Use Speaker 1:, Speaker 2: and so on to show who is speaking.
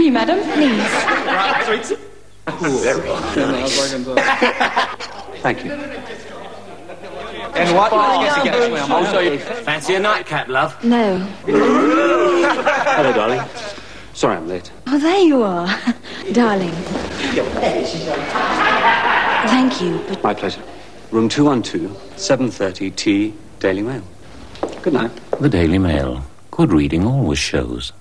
Speaker 1: Key, madam.
Speaker 2: Please.
Speaker 3: Thank you.
Speaker 4: And what? Oh, yes.
Speaker 3: Oh, you...
Speaker 5: Fancy a nightcap, love?
Speaker 1: No.
Speaker 3: Hello, darling. Sorry I'm late.
Speaker 1: Oh, there you are. Darling. Thank you, but
Speaker 3: My pleasure. Room 212, 7.30 T, Daily Mail. Good night.
Speaker 5: The Daily Mail. Good reading always shows.